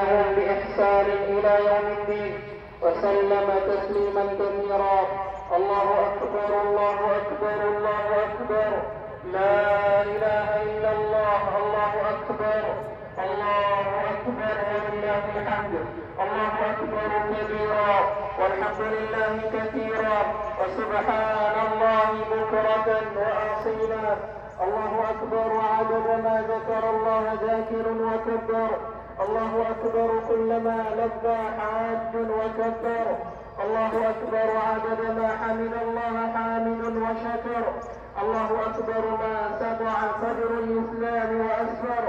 وتابعينهم بإحسان إلى يوم الدين. وسلم تسليما كثيرا. الله أكبر الله أكبر الله أكبر. لا إله إلا الله الله أكبر. الله أكبر ولله الحمد. الله أكبر كبيرا. والحمد لله كثيرا. وسبحان الله بكرة وأصيلا. الله أكبر عدد ما ذكر الله ذاكر وكبر الله أكبر كلما لبى حاج وكبر الله أكبر عدد ما حمد الله حامد وشكر. الله أكبر ما سبع صدر الإسلام وأسفر.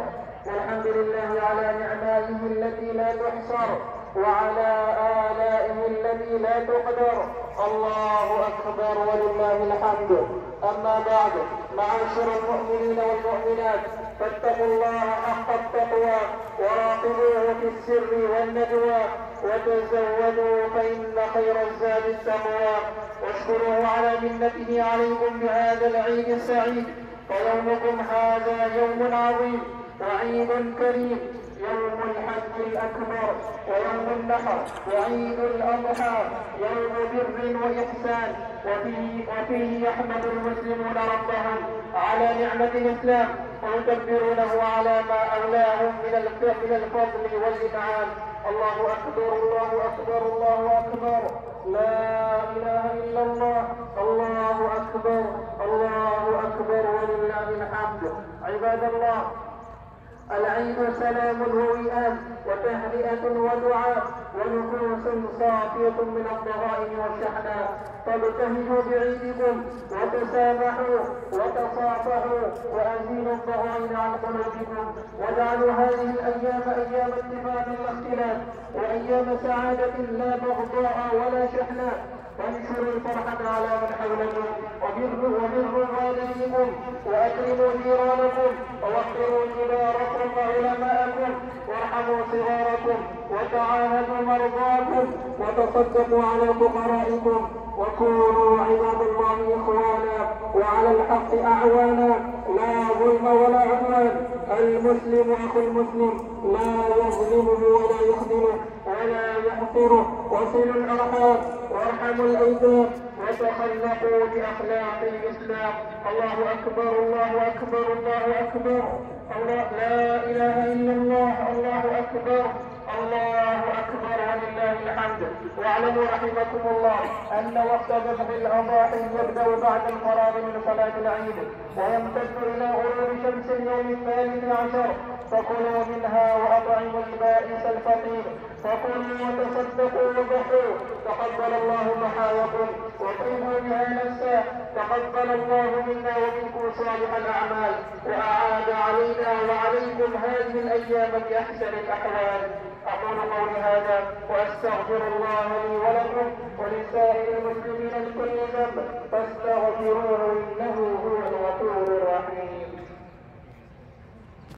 والحمد لله على نعمائه التي لا تحصر وعلى آلائه التي لا تقدر. الله أكبر ولله الحمد. أما بعد معاشر المؤمنين والمؤمنات فاتقوا الله حق التقوى. وراقبوه في السر والنجوى وتزودوا فإن خير الزاد التقوى. واشكروه على منته عليكم بهذا العيد السعيد. فيومكم هذا يوم عظيم وعيد كريم. يوم الحج الأكبر ويوم النحر وعيد الأضحى. يوم بر وإحسان. وفيه, وفيه يحمد المسلمون ربهم على نعمة الإسلام. ويكبرونه على ما أولاهم من من الفضل والإنعام. الله أكبر الله أكبر الله أكبر. لا إله إلا الله. الله أكبر الله أكبر ولله الحمد. عباد الله العيد سلام ووئام وتهنئة ودعاء ونفوس صافية من الضغائن والشحناء. فابتهجوا بعيدكم وتسامحوا وتصافحوا وأزيلوا الضغائن عن قلوبكم. واجعلوا هذه الأيام أيام اتفاق واختلاف وأيام سعادة لا بغضاء ولا شحناء. وانشروا الفرحة على من حولكم وبروا وبروا والديكم وأكرموا جيرانكم ووقروا وعلماءكم وارحموا صغاركم وتعاهدوا مرضاكم وتصدقوا على فقرائكم وكونوا عباد الله إخوانا وعلى الحق أعوانا. لا ظلم ولا عدوان. المسلم أخو المسلم. لا يظلمه ولا يخذله ولا يحقره وصلوا الأرحام. وارحموا الأيتام وتخلقوا بأخلاق الإسلام. الله أكبر الله أكبر الله أكبر. الله لا إلا الله الله أكبر. الله أكبر. ولله الحمد. واعلموا رحمكم الله أن وقت ذبح الأضاحي يبدأ بعد الفراغ من صلاة العيد. ويمتد إلى غروب شمس اليوم الثالث عشر. فكلوا منها وأطعموا البائس الفقير. فكلوا وتصدقوا وضحوا. تقبل الله ضحاياكم وطيبوا بها نفسا. تقبل الله منا ومنكم صالح الأعمال. وأعاد علينا وعليكم هذه الأيام بأحسن الأحوال. أقول قولي هذا وأستغفر الله لي ولكم ولسائر المسلمين